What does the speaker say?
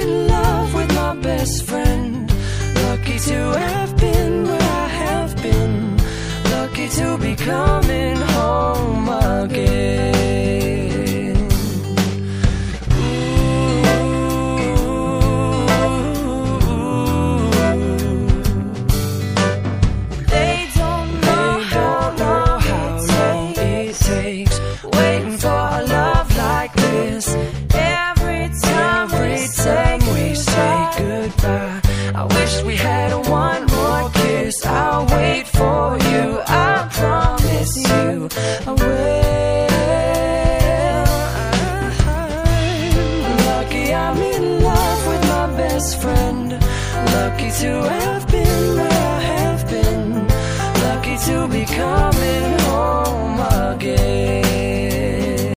in love with my best friend. Lucky to have been where I have been. Lucky to be coming home again. They don't know They how know long how long it takes waiting for a love lucky to have